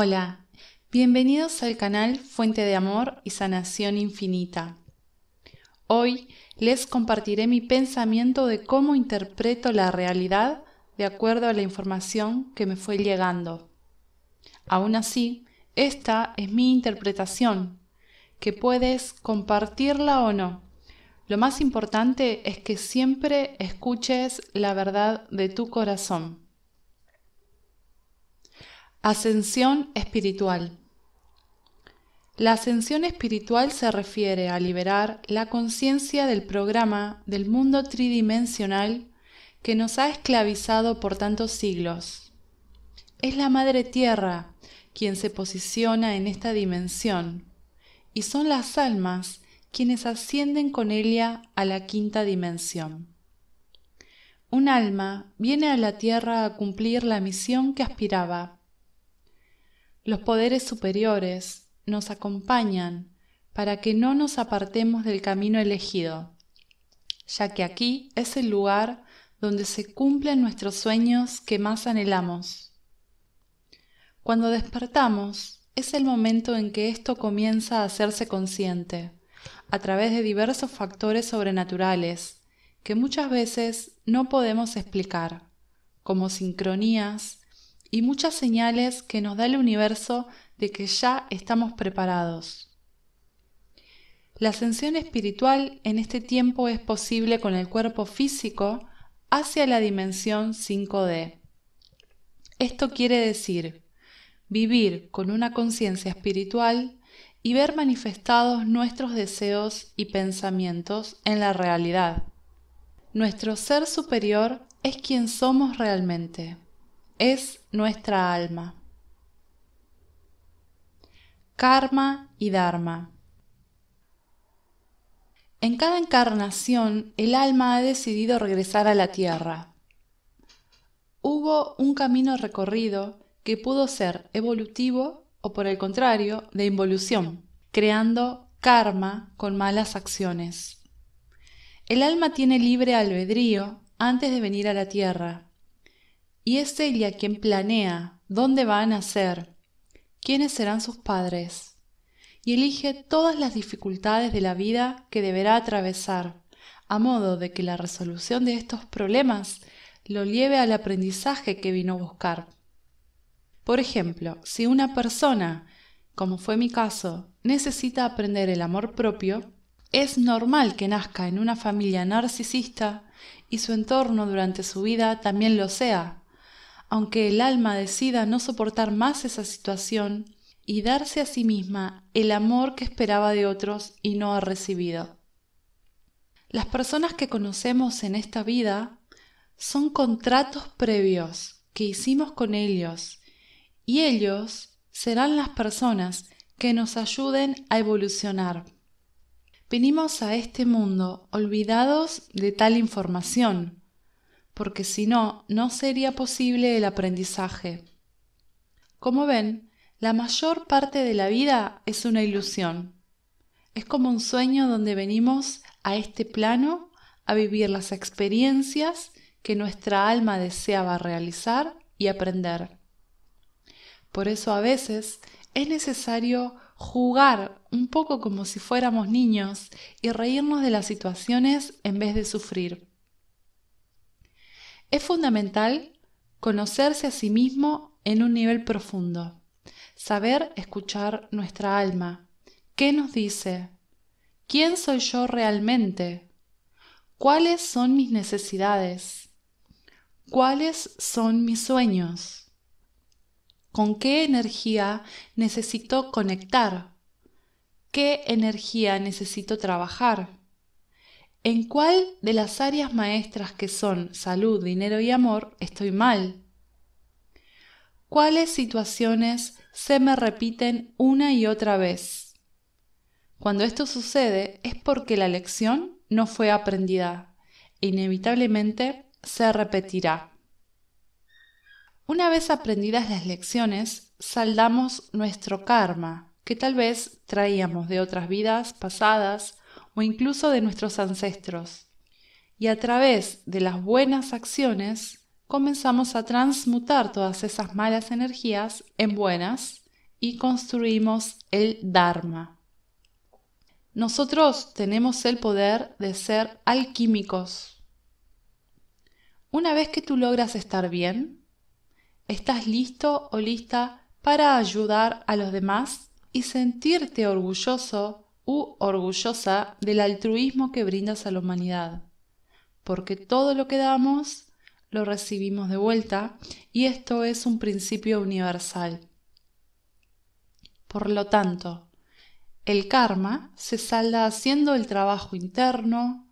Hola, bienvenidos al canal Fuente de Amor y Sanación Infinita. Hoy les compartiré mi pensamiento de cómo interpreto la realidad de acuerdo a la información que me fue llegando. Aún así, esta es mi interpretación, que puedes compartirla o no. Lo más importante es que siempre escuches la verdad de tu corazón. Ascensión espiritual. La ascensión espiritual se refiere a liberar la conciencia del programa del mundo tridimensional que nos ha esclavizado por tantos siglos. Es la Madre Tierra quien se posiciona en esta dimensión y son las almas quienes ascienden con ella a la quinta dimensión. Un alma viene a la Tierra a cumplir la misión que aspiraba los poderes superiores nos acompañan para que no nos apartemos del camino elegido, ya que aquí es el lugar donde se cumplen nuestros sueños que más anhelamos. Cuando despertamos es el momento en que esto comienza a hacerse consciente, a través de diversos factores sobrenaturales que muchas veces no podemos explicar, como sincronías, y muchas señales que nos da el universo de que ya estamos preparados. La ascensión espiritual en este tiempo es posible con el cuerpo físico hacia la dimensión 5D. Esto quiere decir vivir con una conciencia espiritual y ver manifestados nuestros deseos y pensamientos en la realidad. Nuestro ser superior es quien somos realmente es nuestra alma. Karma y Dharma. En cada encarnación el alma ha decidido regresar a la tierra. Hubo un camino recorrido que pudo ser evolutivo o por el contrario de involución, creando karma con malas acciones. El alma tiene libre albedrío antes de venir a la tierra y es ella quien planea dónde va a nacer, quiénes serán sus padres, y elige todas las dificultades de la vida que deberá atravesar, a modo de que la resolución de estos problemas lo lleve al aprendizaje que vino a buscar. Por ejemplo, si una persona, como fue mi caso, necesita aprender el amor propio, es normal que nazca en una familia narcisista y su entorno durante su vida también lo sea, aunque el alma decida no soportar más esa situación y darse a sí misma el amor que esperaba de otros y no ha recibido. Las personas que conocemos en esta vida son contratos previos que hicimos con ellos y ellos serán las personas que nos ayuden a evolucionar. Venimos a este mundo olvidados de tal información, porque si no, no sería posible el aprendizaje. Como ven, la mayor parte de la vida es una ilusión. Es como un sueño donde venimos a este plano a vivir las experiencias que nuestra alma deseaba realizar y aprender. Por eso a veces es necesario jugar un poco como si fuéramos niños y reírnos de las situaciones en vez de sufrir. Es fundamental conocerse a sí mismo en un nivel profundo, saber escuchar nuestra alma. ¿Qué nos dice? ¿Quién soy yo realmente? ¿Cuáles son mis necesidades? ¿Cuáles son mis sueños? ¿Con qué energía necesito conectar? ¿Qué energía necesito trabajar? ¿En cuál de las áreas maestras que son salud, dinero y amor estoy mal? ¿Cuáles situaciones se me repiten una y otra vez? Cuando esto sucede es porque la lección no fue aprendida e inevitablemente se repetirá. Una vez aprendidas las lecciones, saldamos nuestro karma, que tal vez traíamos de otras vidas pasadas o incluso de nuestros ancestros. Y a través de las buenas acciones comenzamos a transmutar todas esas malas energías en buenas y construimos el Dharma. Nosotros tenemos el poder de ser alquímicos. Una vez que tú logras estar bien, estás listo o lista para ayudar a los demás y sentirte orgulloso orgullosa del altruismo que brindas a la humanidad, porque todo lo que damos lo recibimos de vuelta y esto es un principio universal. Por lo tanto, el karma se salda haciendo el trabajo interno,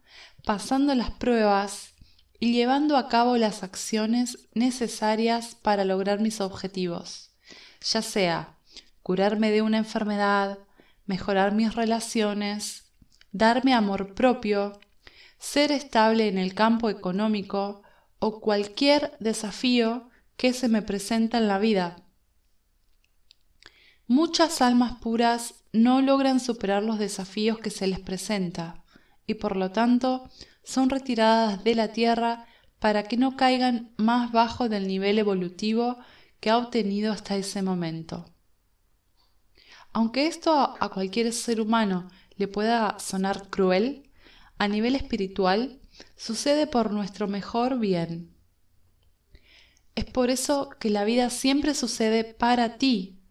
pasando las pruebas y llevando a cabo las acciones necesarias para lograr mis objetivos, ya sea curarme de una enfermedad, mejorar mis relaciones, darme amor propio, ser estable en el campo económico o cualquier desafío que se me presenta en la vida. Muchas almas puras no logran superar los desafíos que se les presenta y por lo tanto son retiradas de la Tierra para que no caigan más bajo del nivel evolutivo que ha obtenido hasta ese momento. Aunque esto a cualquier ser humano le pueda sonar cruel, a nivel espiritual sucede por nuestro mejor bien. Es por eso que la vida siempre sucede para ti.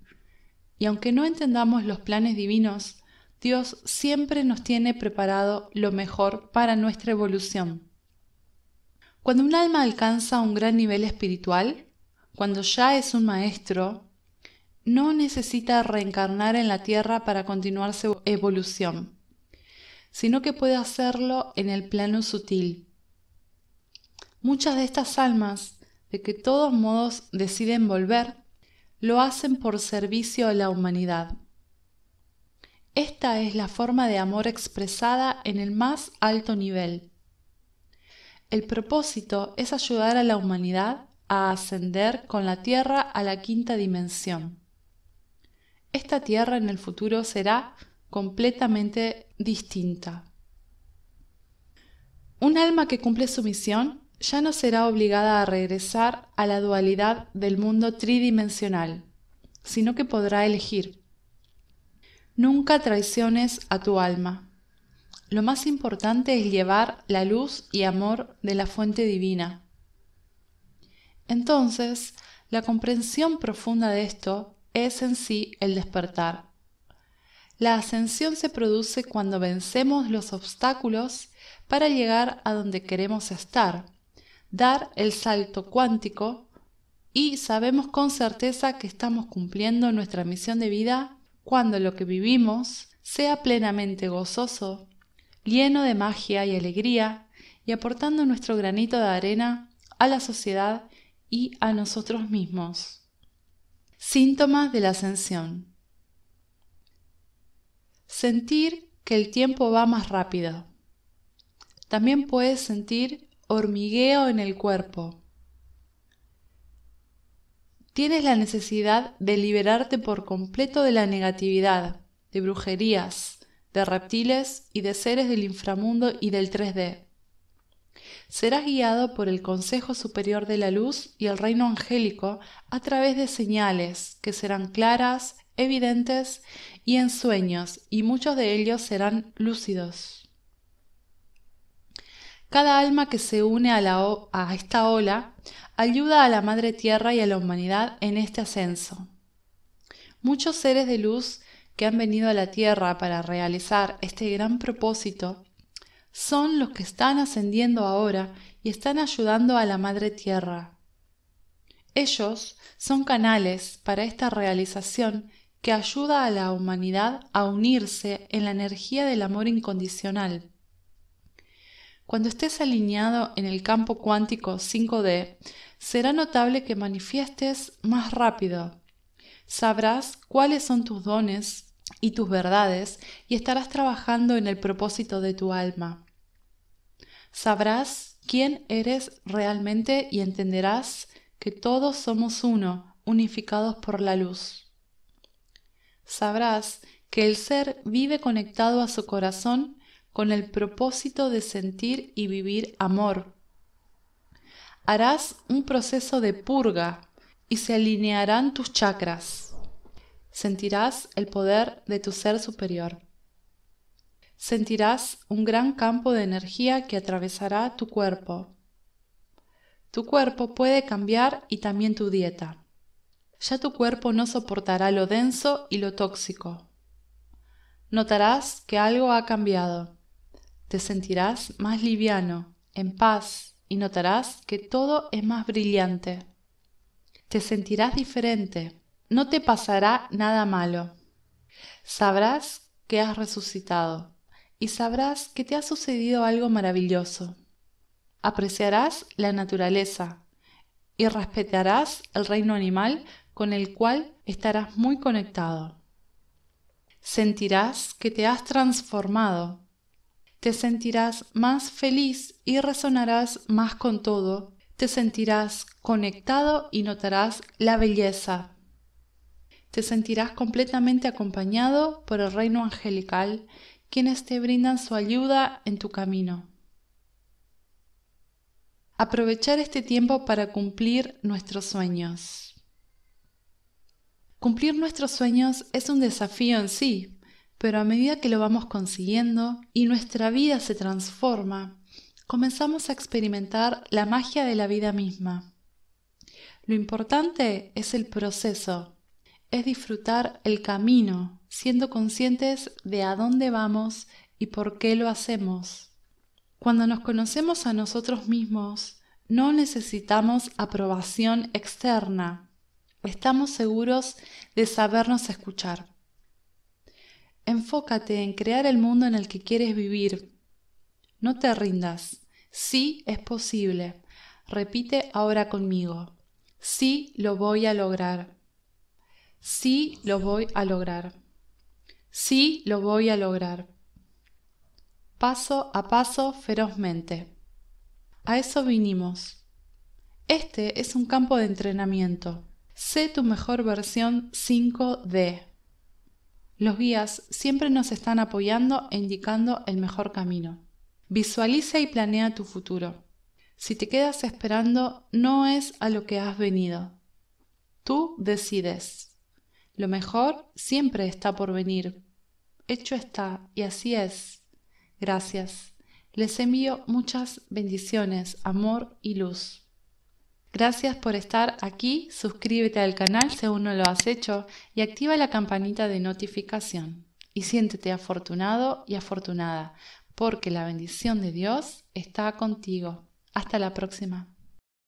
Y aunque no entendamos los planes divinos, Dios siempre nos tiene preparado lo mejor para nuestra evolución. Cuando un alma alcanza un gran nivel espiritual, cuando ya es un maestro, no necesita reencarnar en la tierra para continuar su evolución, sino que puede hacerlo en el plano sutil. Muchas de estas almas, de que todos modos deciden volver, lo hacen por servicio a la humanidad. Esta es la forma de amor expresada en el más alto nivel. El propósito es ayudar a la humanidad a ascender con la Tierra a la quinta dimensión esta tierra en el futuro será completamente distinta. Un alma que cumple su misión ya no será obligada a regresar a la dualidad del mundo tridimensional, sino que podrá elegir. Nunca traiciones a tu alma. Lo más importante es llevar la luz y amor de la fuente divina. Entonces, la comprensión profunda de esto es en sí el despertar. La ascensión se produce cuando vencemos los obstáculos para llegar a donde queremos estar, dar el salto cuántico y sabemos con certeza que estamos cumpliendo nuestra misión de vida cuando lo que vivimos sea plenamente gozoso, lleno de magia y alegría y aportando nuestro granito de arena a la sociedad y a nosotros mismos. Síntomas de la ascensión. Sentir que el tiempo va más rápido. También puedes sentir hormigueo en el cuerpo. Tienes la necesidad de liberarte por completo de la negatividad, de brujerías, de reptiles y de seres del inframundo y del 3D serás guiado por el Consejo Superior de la Luz y el Reino Angélico a través de señales que serán claras, evidentes y en sueños, y muchos de ellos serán lúcidos. Cada alma que se une a, a esta ola ayuda a la Madre Tierra y a la humanidad en este ascenso. Muchos seres de luz que han venido a la Tierra para realizar este gran propósito son los que están ascendiendo ahora y están ayudando a la Madre Tierra. Ellos son canales para esta realización que ayuda a la humanidad a unirse en la energía del amor incondicional. Cuando estés alineado en el campo cuántico 5D, será notable que manifiestes más rápido. Sabrás cuáles son tus dones y tus verdades y estarás trabajando en el propósito de tu alma sabrás quién eres realmente y entenderás que todos somos uno, unificados por la luz. Sabrás que el ser vive conectado a su corazón con el propósito de sentir y vivir amor. Harás un proceso de purga y se alinearán tus chakras. Sentirás el poder de tu ser superior. Sentirás un gran campo de energía que atravesará tu cuerpo. Tu cuerpo puede cambiar y también tu dieta. Ya tu cuerpo no soportará lo denso y lo tóxico. Notarás que algo ha cambiado. Te sentirás más liviano, en paz, y notarás que todo es más brillante. Te sentirás diferente, no te pasará nada malo. Sabrás que has resucitado y sabrás que te ha sucedido algo maravilloso. Apreciarás la naturaleza y respetarás el reino animal con el cual estarás muy conectado. Sentirás que te has transformado. Te sentirás más feliz y resonarás más con todo. Te sentirás conectado y notarás la belleza te sentirás completamente acompañado por el reino angelical, quienes te brindan su ayuda en tu camino. Aprovechar este tiempo para cumplir nuestros sueños. Cumplir nuestros sueños es un desafío en sí, pero a medida que lo vamos consiguiendo y nuestra vida se transforma, comenzamos a experimentar la magia de la vida misma. Lo importante es el proceso, es disfrutar el camino, siendo conscientes de a dónde vamos y por qué lo hacemos. Cuando nos conocemos a nosotros mismos, no necesitamos aprobación externa. Estamos seguros de sabernos escuchar. Enfócate en crear el mundo en el que quieres vivir. No te rindas. Sí es posible. Repite ahora conmigo. Sí lo voy a lograr. Sí lo voy a lograr. Sí lo voy a lograr. Paso a paso ferozmente. A eso vinimos. Este es un campo de entrenamiento. Sé tu mejor versión 5D. Los guías siempre nos están apoyando e indicando el mejor camino. Visualiza y planea tu futuro. Si te quedas esperando, no es a lo que has venido. Tú decides. Lo mejor siempre está por venir. Hecho está, y así es. Gracias. Les envío muchas bendiciones, amor y luz. Gracias por estar aquí, suscríbete al canal si aún no lo has hecho y activa la campanita de notificación. Y siéntete afortunado y afortunada, porque la bendición de Dios está contigo. Hasta la próxima.